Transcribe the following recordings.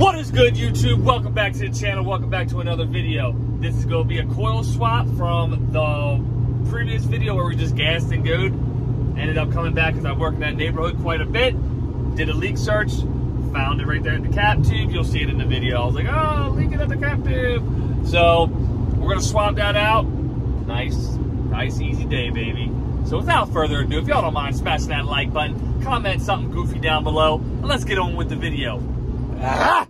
What is good, YouTube? Welcome back to the channel. Welcome back to another video. This is going to be a coil swap from the previous video where we just gassed and gooed. Ended up coming back because I work in that neighborhood quite a bit. Did a leak search. Found it right there at the cap tube. You'll see it in the video. I was like, oh, leaking at the cap tube. So we're going to swap that out. Nice, nice, easy day, baby. So without further ado, if y'all don't mind smashing that like button, comment something goofy down below, and let's get on with the video. Ah!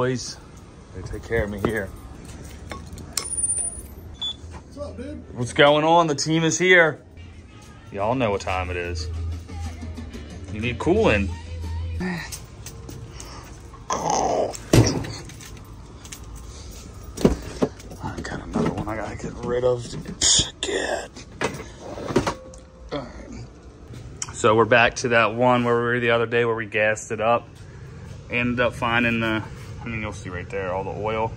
Boys, they take care of me here. What's up, dude? What's going on? The team is here. Y'all know what time it is. You need cooling. I got another one I gotta get rid of. Get. So we're back to that one where we were the other day where we gassed it up. Ended up finding the, I mean, you'll see right there, all the oil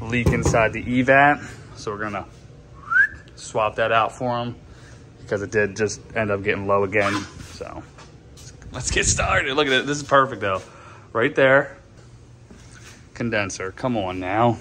leak inside the evap. So we're gonna swap that out for them because it did just end up getting low again. So let's get started. Look at it. This is perfect though. Right there. Condenser. Come on now.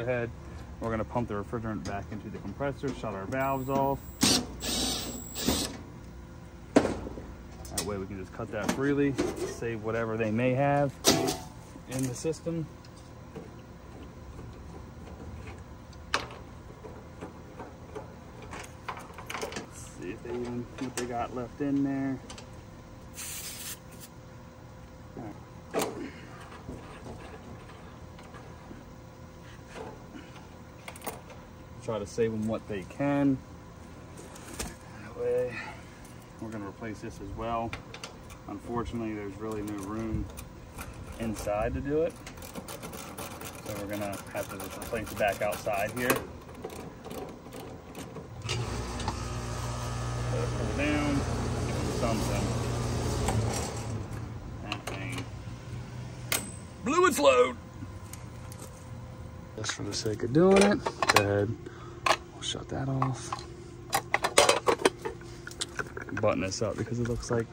Ahead. We're gonna pump the refrigerant back into the compressor, shut our valves off. That way we can just cut that freely, save whatever they may have in the system. Let's see if they even what they got left in there. Try to save them what they can. That way, we're gonna replace this as well. Unfortunately, there's really no room inside to do it. So we're gonna have to just replace it back outside here. It down, give them something. That thing blew its load. Just for the sake of doing it, go ahead, we'll shut that off. Button this up because it looks like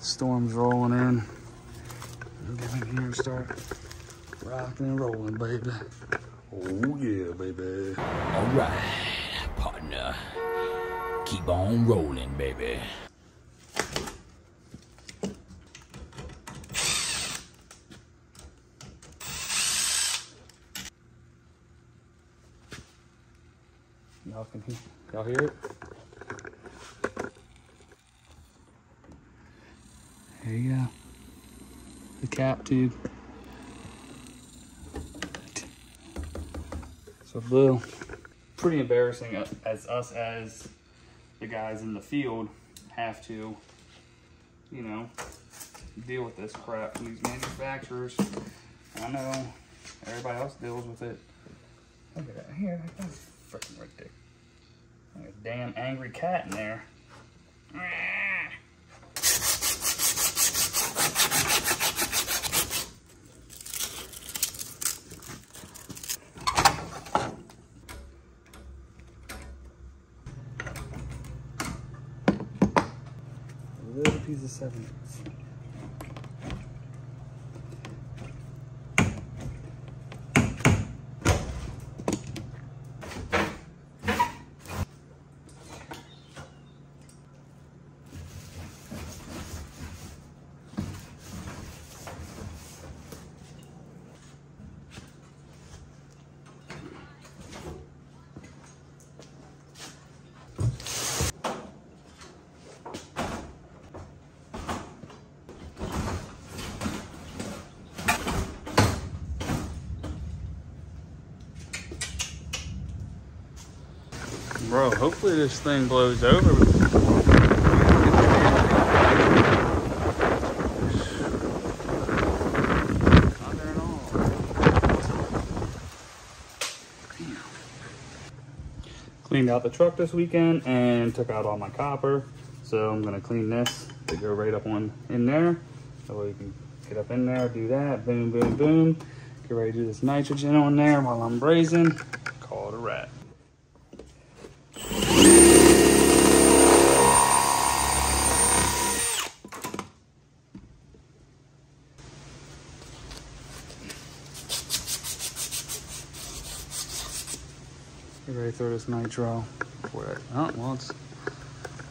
storm's rolling in. We'll get in here and start rocking and rolling, baby. Oh yeah, baby. All right, partner. Keep on rolling, baby. Y'all can it? There you go. The cap tube. So blue. Pretty embarrassing uh, as us as the guys in the field have to, you know, deal with this crap from these manufacturers. I know everybody else deals with it. Look at that here, that's freaking ridiculous. Like a damn angry cat in there. A little piece of seven. Hopefully this thing blows over. Cleaned out the truck this weekend and took out all my copper. So I'm gonna clean this to go right up on in there. Way you can get up in there, do that, boom, boom, boom. Get ready to do this nitrogen on there while I'm brazing. Call it a wrap. Throw this nitro. Before that, oh, well, it's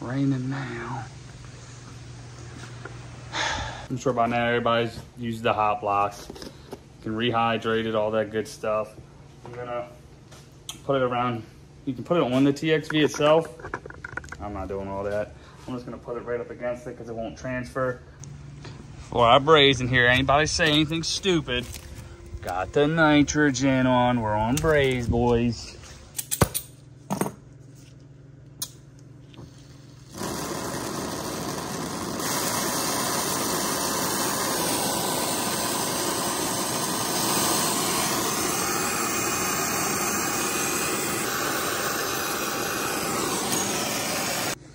raining now. I'm sure by now everybody's used the hot blocks. You can rehydrate it, all that good stuff. I'm gonna put it around. You can put it on the TXV itself. I'm not doing all that. I'm just gonna put it right up against it because it won't transfer. Before I braze in here, anybody say anything stupid. Got the nitrogen on. We're on braze, boys.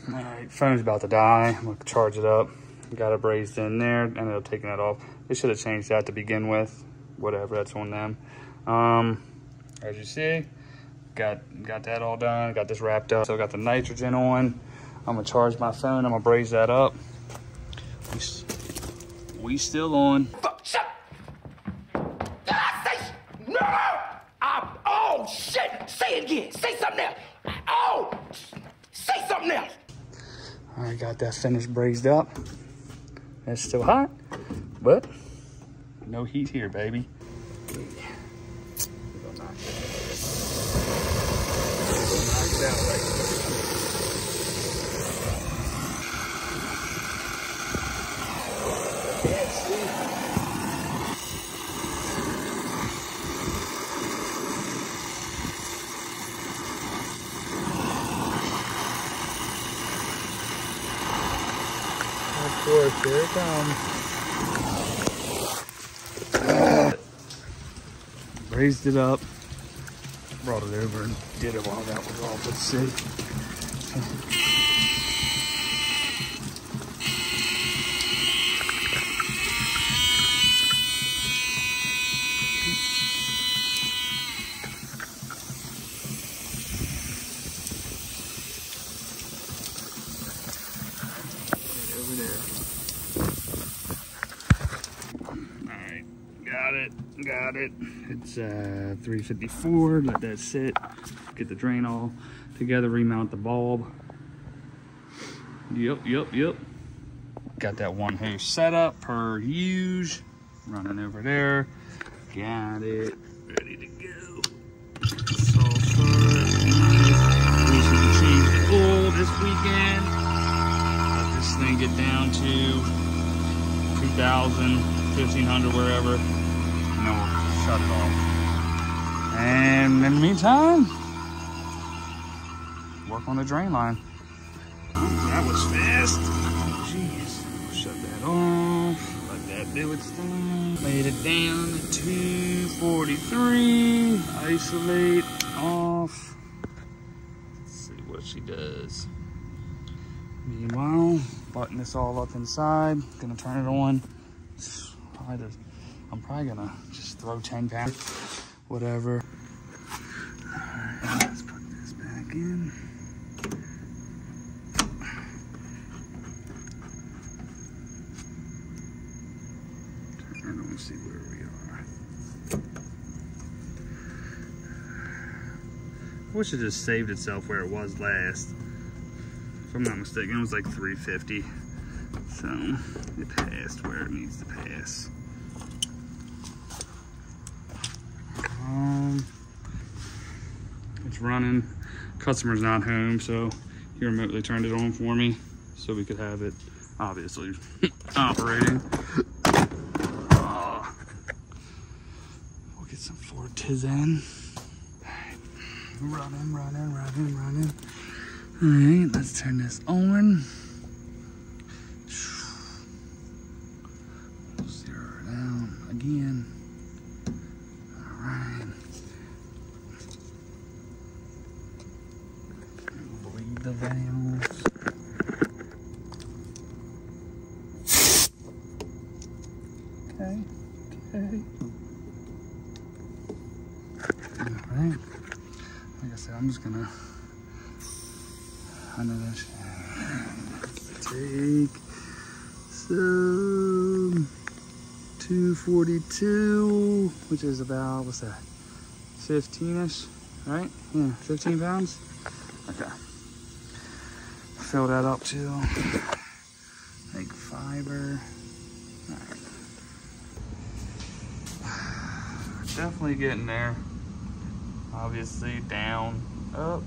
All right, phone's about to die. I'm gonna charge it up. Got it brazed in there, ended up taking that off. They should have changed that to begin with. Whatever, that's on them. Um, as you see, got got that all done. Got this wrapped up. So got the nitrogen on. I'm gonna charge my phone. I'm gonna braze that up. We, we still on. Fuck, Got that finished brazed up. It's still hot, but no heat here, baby. Course, here it comes. Raised it up, brought it over and did it while that was off. Let's see. Over there. Alright, got it, got it. It's uh, 354, let that sit. Get the drain all together, remount the bulb. Yep, yep, yep. Got that one hose set up per use. Running over there. Got it, ready to go. Start, nice. Recently changed the oil this weekend. Let this thing get down to 2000, 1500, wherever. And then we'll shut it off. And in the meantime, work on the drain line. That was fast. Jeez. Shut that off. Let that do its thing. Made it down to 243. Isolate off. Let's see what she does. Meanwhile, button this all up inside. Gonna turn it on. Probably I'm probably gonna just throw 10 pounds, whatever. Alright, let's put this back in. On, see where we are. I wish it just saved itself where it was last. If I'm not mistaken, it was like 350. So it passed where it needs to pass. Um, it's running. Customer's not home, so he remotely turned it on for me so we could have it obviously operating. We'll get some Ford Tizen. Running, running, running, running. All right, let's turn this on. Zero it down again. All right. Okay, okay. All right. Like I said, I'm just gonna under this. Take some 242, which is about, what's that, 15-ish, right? Yeah, 15 pounds? Okay. Fill that up too. Like fiber. Right. Definitely getting there. Obviously down, up.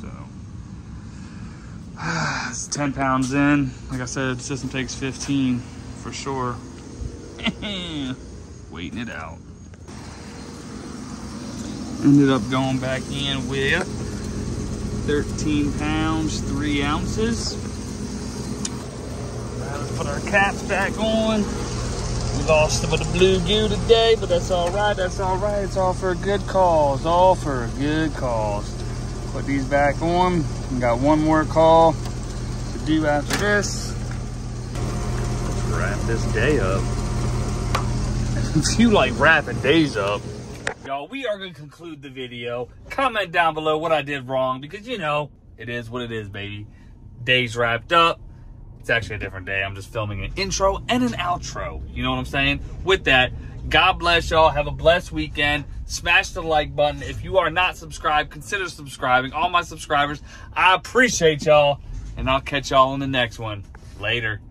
So it's 10 pounds in. Like I said, system takes 15 for sure. Waiting it out. Ended up going back in with 13 pounds, 3 ounces. Let's put our caps back on. We lost some of the blue goo today, but that's all right. That's all right. It's all for a good cause. All for a good cause. Put these back on. We got one more call to do after this. Let's wrap this day up. you like wrapping days up, Y'all, we are going to conclude the video. Comment down below what I did wrong because, you know, it is what it is, baby. Day's wrapped up. It's actually a different day. I'm just filming an intro and an outro. You know what I'm saying? With that, God bless y'all. Have a blessed weekend. Smash the like button. If you are not subscribed, consider subscribing. All my subscribers, I appreciate y'all. And I'll catch y'all in the next one. Later.